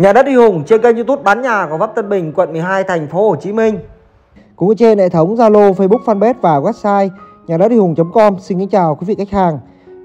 Nhà đất Huy Hùng trên kênh YouTube bán nhà của Vấp Tân Bình, quận 12, thành phố Hồ Chí Minh. Cũng trên hệ thống Zalo, Facebook, Fanpage và website nhà đất Huy Hùng.com. Xin kính chào quý vị khách hàng.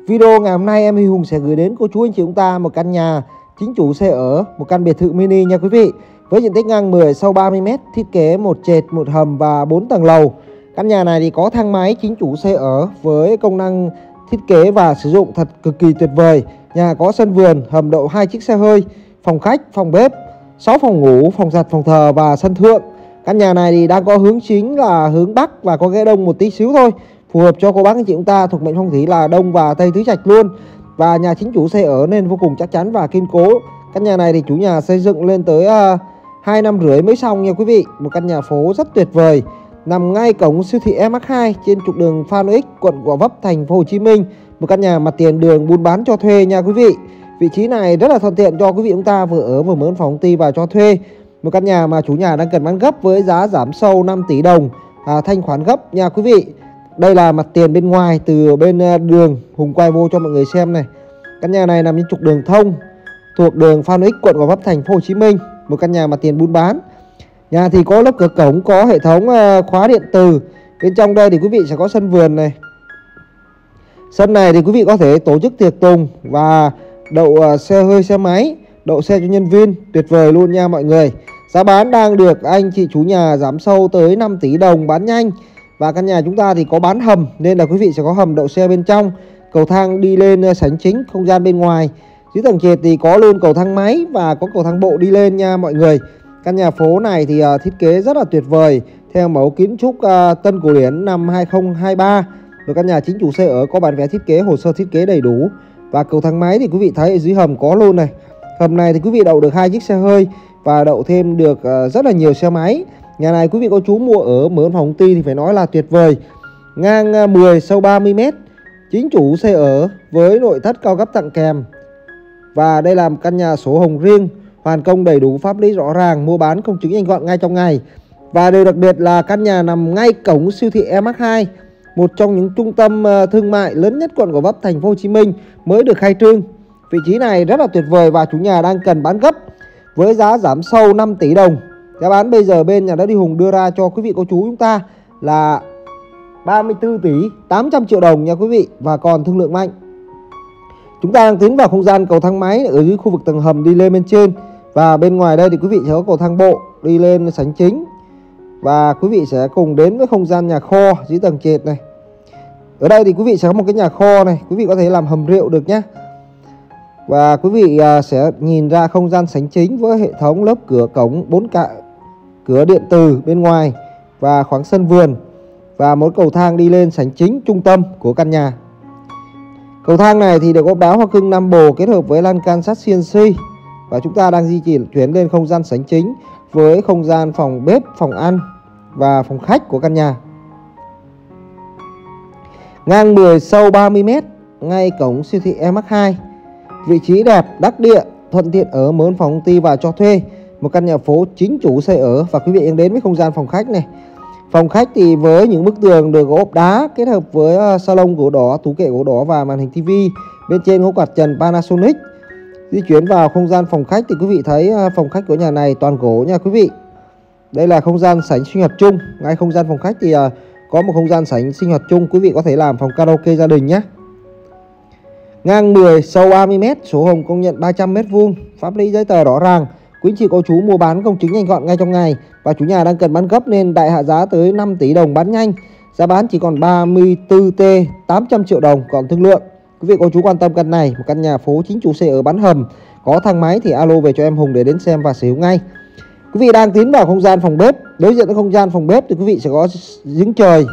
Video ngày hôm nay em Huy Hùng sẽ gửi đến cô chú anh chị chúng ta một căn nhà chính chủ xe ở, một căn biệt thự mini nha quý vị. Với diện tích ngang 10 sâu 30 m, thiết kế một trệt, một hầm và 4 tầng lầu. Căn nhà này thì có thang máy chính chủ xe ở với công năng thiết kế và sử dụng thật cực kỳ tuyệt vời. Nhà có sân vườn, hầm đậu hai chiếc xe hơi, phòng khách, phòng bếp, 6 phòng ngủ, phòng giặt, phòng thờ và sân thượng. Căn nhà này thì đang có hướng chính là hướng Bắc và có ghế đông một tí xíu thôi. Phù hợp cho cô bác anh chị chúng ta thuộc mệnh phong thủy là Đông và Tây Tứ Trạch luôn. Và nhà chính chủ xây ở nên vô cùng chắc chắn và kiên cố. Căn nhà này thì chủ nhà xây dựng lên tới à, uh, 2 năm rưỡi mới xong nha quý vị. Một căn nhà phố rất tuyệt vời. Nằm ngay cổng siêu thị MX2 trên trục đường Phan X, quận Gò Vấp, thành phố Hồ Chí Minh. Một căn nhà mặt tiền đường buôn bán cho thuê nha quý vị. Vị trí này rất là thuận tiện cho quý vị chúng ta vừa ở vừa mướn phòng ty và cho thuê. Một căn nhà mà chủ nhà đang cần bán gấp với giá giảm sâu 5 tỷ đồng, à, thanh khoản gấp nha quý vị. Đây là mặt tiền bên ngoài từ bên à, đường Hùng quay vô cho mọi người xem này. Căn nhà này nằm trên trục đường thông thuộc đường Phan Ích quận Gò Vấp thành phố Hồ Chí Minh. Một căn nhà mặt tiền buôn bán. Nhà thì có lớp cửa cổng, có hệ thống à, khóa điện từ. Bên trong đây thì quý vị sẽ có sân vườn này. Sân này thì quý vị có thể tổ chức tiệc tùng và đậu à, xe hơi, xe máy, đậu xe cho nhân viên, tuyệt vời luôn nha mọi người. Giá bán đang được anh chị chú nhà giảm sâu tới 5 tỷ đồng bán nhanh. Và căn nhà chúng ta thì có bán hầm, nên là quý vị sẽ có hầm, đậu xe bên trong. Cầu thang đi lên à, sảnh chính, không gian bên ngoài. Dưới tầng trệt thì có luôn cầu thang máy và có cầu thang bộ đi lên nha mọi người. Căn nhà phố này thì à, thiết kế rất là tuyệt vời, theo mẫu kiến trúc tân cổ điển năm 2023 và căn nhà chính chủ xe ở có bản vẽ thiết kế, hồ sơ thiết kế đầy đủ và cầu thang máy thì quý vị thấy ở dưới hầm có luôn này. Hầm này thì quý vị đậu được hai chiếc xe hơi và đậu thêm được ờ, rất là nhiều xe máy. Nhà này quý vị có chú mua ở mớn phòng ti thì phải nói là tuyệt vời. Ngang 10 sâu 30 m chính chủ xe ở với nội thất cao cấp tặng kèm. Và đây là một căn nhà sổ hồng riêng, hoàn công đầy đủ pháp lý rõ ràng, mua bán công chứng nhanh gọn ngay trong ngày. Và điều đặc biệt là căn nhà nằm ngay cổng siêu thị MH2 một trong những trung tâm ờ, thương mại lớn nhất quận Gò Vấp, thành phố Hồ Chí Minh mới được khai trương. Vị trí này rất là tuyệt vời và chủ nhà đang cần bán gấp với giá giảm sâu 5 tỷ đồng. Giá bán bây giờ bên nhà đất đi Hùng đưa ra cho quý vị cô chú chúng ta là 34 tỷ 800 triệu đồng nha quý vị và còn thương lượng mạnh. Chúng ta đang tiến vào không gian cầu thang máy ở dưới khu vực tầng hầm đi lên bên trên và bên ngoài đây thì quý vị sẽ có cầu thang bộ đi lên sảnh chính và quý vị sẽ cùng đến với không gian nhà kho dưới tầng trệt này. Ở đây thì quý vị sẽ có một cái nhà kho này quý vị có thể làm hầm rượu được nhé và quý vị à, sẽ nhìn ra không gian sảnh chính với hệ thống lớp cửa cổng bốn cạ cửa điện từ bên ngoài và khoảng sân vườn và một cầu thang đi lên sảnh chính trung tâm của căn nhà. Cầu thang này thì được ốp đá hoa cưng nam bồ kết hợp với lan can sắt CNC và chúng ta đang di chuyển chuyển lên không gian sảnh chính với không gian phòng bếp, phòng ăn và phòng khách của căn nhà. Ngang 10 sâu 30 m ngay cổng siêu thị MH2. Vị trí đẹp, đắc địa, thuận tiện ở mướn phòng công ty và cho thuê. Một căn nhà phố chính chủ xây ở và quý vị đang đến với không gian phòng khách này. Phòng khách thì với những bức tường được ốp đá kết hợp với ờ, salon gỗ đỏ, tủ kệ gỗ đỏ và màn hình tivi. Bên trên có quạt trần Panasonic Di chuyển vào không gian phòng khách thì quý vị thấy ờ, phòng khách của nhà này toàn gỗ nha quý vị. Đây là không gian sảnh sinh hoạt chung. Ngay không gian phòng khách thì uh, có một không gian sảnh sinh hoạt chung. Quý vị có thể làm phòng karaoke gia đình nhé. Ngang 10, sâu 30m, số hồng công nhận 300m vuông, pháp lý giấy tờ rõ ràng. Quý chị cô chú mua bán công chứng nhanh gọn ngay trong ngày và chủ nhà đang cần bán gấp nên đại hạ giá tới 5 tỷ đồng bán nhanh. Giá bán chỉ còn 34T 800 triệu đồng còn thương lượng. Quý vị cô chú quan tâm căn này, một căn nhà phố chính chủ xe ở bán hầm, có thang máy thì alo về cho em Hùng để đến xem và sở hữu ngay. Quý vị đang tiến vào không gian phòng bếp, đối diện với không gian phòng bếp thì quý vị sẽ có giếng trời.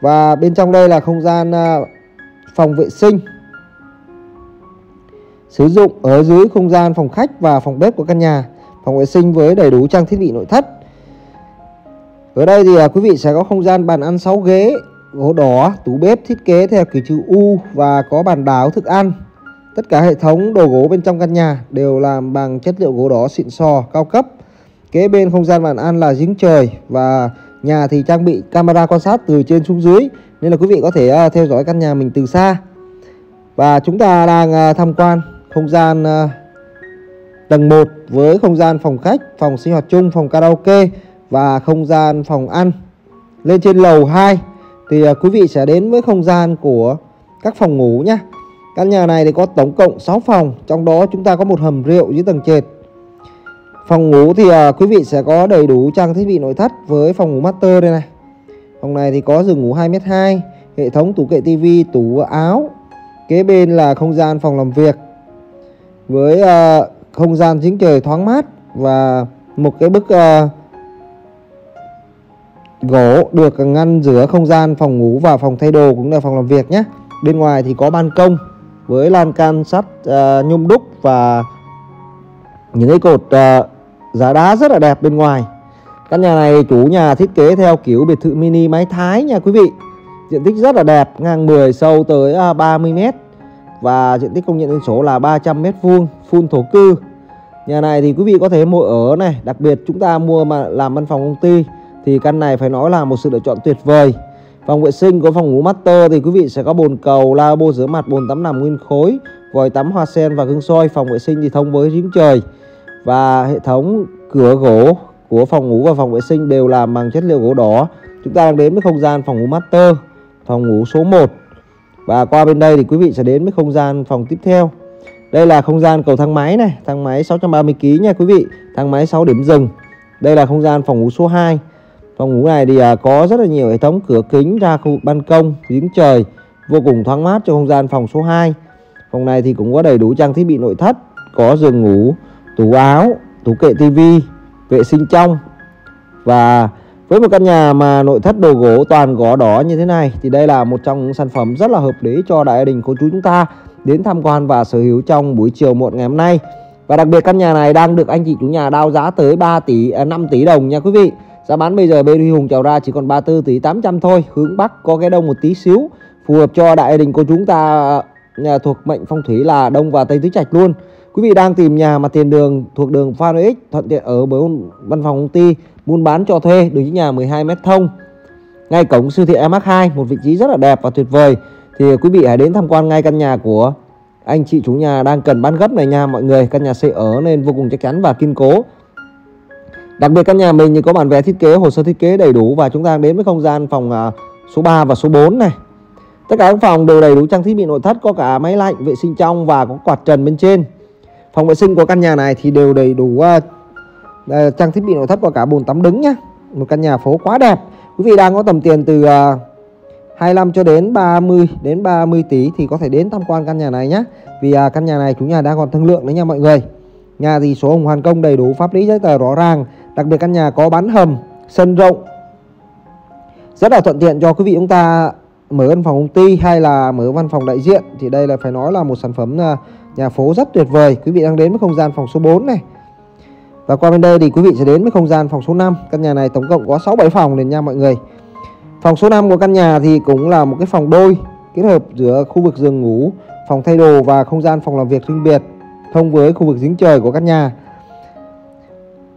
Và bên trong đây là không gian à, phòng vệ sinh. Sử dụng ở dưới không gian phòng khách và phòng bếp của căn nhà. Phòng vệ sinh với đầy đủ trang thiết bị nội thất. Ở đây thì à, quý vị sẽ có không gian bàn ăn 6 ghế, gỗ đỏ, tủ bếp thiết kế theo kiểu chữ U và có bàn đảo thức ăn. Tất cả hệ thống đồ gỗ bên trong căn nhà đều làm bằng chất liệu gỗ đỏ xịn sò, cao cấp. Kế bên không gian bàn ăn là giếng trời và nhà thì trang bị camera quan sát từ trên xuống dưới nên là quý vị có thể ờ, theo dõi căn nhà mình từ xa. Và chúng ta đang ờ, tham quan không gian ờ, tầng 1 với không gian phòng khách, phòng sinh hoạt chung, phòng karaoke và không gian phòng ăn. Lên trên lầu 2 thì quý vị sẽ đến với không gian của các phòng ngủ nhé. Căn nhà này thì có tổng cộng 6 phòng, trong đó chúng ta có một hầm rượu dưới tầng trệt. Phòng ngủ thì à, quý vị sẽ có đầy đủ trang thiết bị nội thất với phòng ngủ master đây này. Phòng này thì có giường ngủ 2m2, hệ thống tủ kệ tivi, tủ áo. Kế bên là không gian phòng làm việc với à, không gian chính trời thoáng mát và một cái bức à, gỗ được ngăn giữa không gian phòng ngủ và phòng thay đồ cũng là phòng làm việc nhé. Bên ngoài thì có ban công với lan can sắt à, nhôm đúc và những cái cột uh, giá đá rất là đẹp bên ngoài. Căn nhà này chủ nhà thiết kế theo kiểu biệt thự mini mái Thái nha quý vị. Diện tích rất là đẹp, ngang 10 sâu tới à, 30 m và diện tích công nhận dân số là 300 m vuông, full thổ cư. Nhà này thì quý vị có thể mua ở này, đặc biệt chúng ta mua mà làm văn phòng công ty thì căn này phải nói là một sự lựa chọn tuyệt vời. Phòng vệ sinh có phòng ngủ master thì quý vị sẽ có bồn cầu, lavabo rửa mặt, bồn tắm nằm nguyên khối, vòi tắm hoa sen và gương soi. Phòng vệ sinh thì thông với giếng trời và hệ thống cửa gỗ của phòng ngủ và phòng vệ sinh đều làm bằng chất liệu gỗ đỏ. Chúng ta đang đến với không gian phòng ngủ master, phòng ngủ số 1. Và qua bên đây thì quý vị sẽ đến với không gian phòng tiếp theo. Đây là không gian cầu thang máy này, thang máy 630 kg nha quý vị, thang máy 6 điểm dừng. Đây là không gian phòng ngủ số 2. Phòng ngủ này thì à, có rất là nhiều hệ thống cửa kính ra khu vực ban công, giếng trời, vô cùng thoáng mát cho không gian phòng số 2. Phòng này thì cũng có đầy đủ trang thiết bị nội thất, có giường ngủ, tủ áo, tủ kệ tivi, vệ sinh trong. Và với một căn nhà mà nội thất đồ gỗ toàn gõ đỏ như thế này thì đây là một trong những sản phẩm rất là hợp lý cho đại gia đình cô chú chúng ta đến tham quan và sở hữu trong buổi chiều muộn ngày hôm nay. Và đặc biệt căn nhà này đang được anh chị chủ nhà đao giá tới 3 tỷ à, 5 tỷ đồng nha quý vị. Giá bán bây giờ bên Huy Hùng chào ra chỉ còn 34 tỷ 800 thôi, hướng Bắc có cái đông một tí xíu, phù hợp cho đại gia đình cô chúng ta à, nhà thuộc mệnh phong thủy là Đông và Tây Tứ Trạch luôn. Quý vị đang tìm nhà mà tiền đường thuộc đường Phan X thuận tiện ở với văn phòng công ty buôn bán cho thuê đường nhà 12 m thông. Ngay cổng siêu thị MH2, một vị trí rất là đẹp và tuyệt vời. Thì quý vị hãy đến tham quan ngay căn nhà của anh chị chủ nhà đang cần bán gấp này nha mọi người. Căn nhà xây ở nên vô cùng chắc chắn và kiên cố. Đặc biệt căn nhà mình thì có bản vẽ thiết kế, hồ sơ thiết kế đầy đủ và chúng ta đến với không gian phòng à, số 3 và số 4 này. Tất cả các phòng đều đầy đủ trang thiết bị nội thất, có cả máy lạnh, vệ sinh trong và có quạt trần bên trên. Phòng vệ sinh của căn nhà này thì đều đầy đủ uh, uh, trang thiết bị nội thất và cả bồn tắm đứng nhá. Một căn nhà phố quá đẹp. Quý vị đang có tầm tiền từ à, uh, 25 cho đến 30 đến 30 tỷ thì có thể đến tham quan căn nhà này nhé. Vì uh, căn nhà này chúng nhà đang còn thương lượng đấy nha mọi người. Nhà thì số hồng hoàn công đầy đủ pháp lý giấy tờ rõ ràng. Đặc biệt căn nhà có bán hầm, sân rộng. Rất là thuận tiện cho quý vị chúng ta mở văn phòng công ty hay là mở văn phòng đại diện thì đây là phải nói là một sản phẩm uh, nhà phố rất tuyệt vời. Quý vị đang đến với không gian phòng số 4 này. Và qua bên đây thì quý vị sẽ đến với không gian phòng số 5 căn nhà này tổng cộng có 6 7 phòng liền nha mọi người. Phòng số 5 của căn nhà thì cũng là một cái phòng đôi, kết hợp giữa khu vực giường ngủ, phòng thay đồ và không gian phòng làm việc riêng biệt, thông với khu vực giếng trời của căn nhà.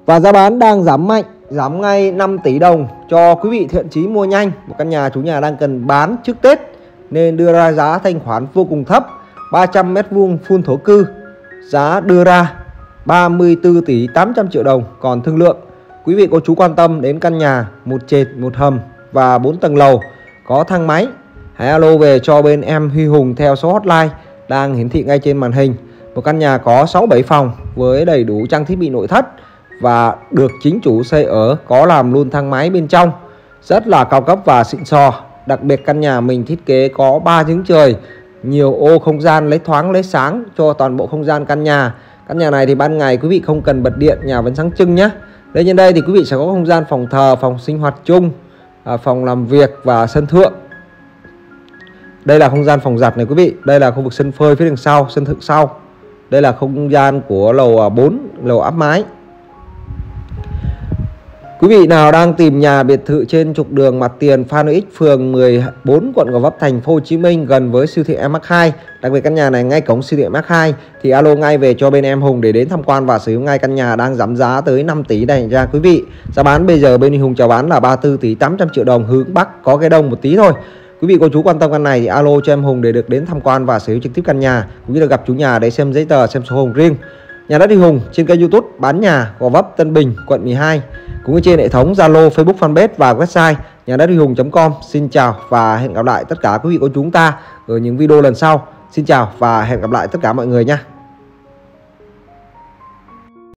Và giá bán đang giảm mạnh, giảm ngay 5 tỷ đồng cho quý vị thiện chí mua nhanh. Một căn nhà chủ nhà đang cần bán trước Tết, nên đưa ra giá thanh khoản vô cùng thấp. 300 mét vuông phun thổ cư, giá đưa ra 34 tỷ 800 triệu đồng còn thương lượng. Quý vị cô chú quan tâm đến căn nhà một trệt, một hầm và 4 tầng lầu, có thang máy, hãy alo về cho bên em Huy Hùng theo số hotline đang hiển thị ngay trên màn hình. Một căn nhà có 6-7 phòng với đầy đủ trang thiết bị nội thất và được chính chủ xây ở có làm luôn thang máy bên trong. Rất là cao cấp và xịn sò, đặc biệt căn nhà mình thiết kế có 3 giếng trời nhiều ô không gian lấy thoáng, lấy sáng cho toàn bộ không gian căn nhà. Căn nhà này thì ban ngày quý vị không cần bật điện, nhà vẫn sáng trưng nhé đây trên đây thì quý vị sẽ có không gian phòng thờ, phòng sinh hoạt chung à, phòng làm việc và sân thượng. Đây là không gian phòng giặt này quý vị. Đây là khu vực sân phơi phía đằng sau, sân thượng sau. Đây là không gian của lầu à, 4 lầu áp mái. Quý vị nào đang tìm nhà biệt thự trên trục đường mặt tiền Phan X phường 14 quận Gò Vấp thành phố Hồ Chí Minh gần với siêu thị MH2, đặc biệt căn nhà này ngay cổng siêu thị MH2 thì alo ngay về cho bên em Hùng để đến tham quan và sử dụng ngay căn nhà đang giảm giá tới 5 tỷ này ra quý vị. Giá bán bây giờ bên Hùng chào bán là 34 tỷ 800 triệu đồng hướng Bắc có cái đông một tí thôi. Quý vị cô chú quan tâm căn này thì alo cho em Hùng để được đến tham quan và sử dụng trực tiếp căn nhà cũng như là gặp chủ nhà để xem giấy tờ xem sổ hồng riêng. Nhà đất Huy Hùng trên kênh YouTube bán nhà Gò Vấp Tân Bình quận 12 cũng như trên hệ thống Zalo, Facebook Fanpage và website nhà đất Huy Hùng.com. Xin chào và hẹn gặp lại tất cả quý vị của chúng ta ở những video lần sau. Xin chào và hẹn gặp lại tất cả mọi người nha.